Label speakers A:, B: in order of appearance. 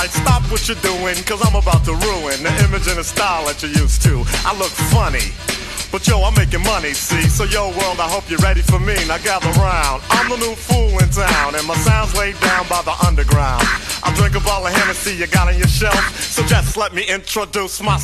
A: Alright, stop what you're doing, cause I'm about to ruin the image and the style that you're used to. I look funny. But yo, I'm making money, see? So yo, world, I hope you're ready for me. Now gather round. I'm the new fool in town, and my sound's laid down by the underground. I drink a bottle of Hennessy you got on your shelf, so just let me introduce myself.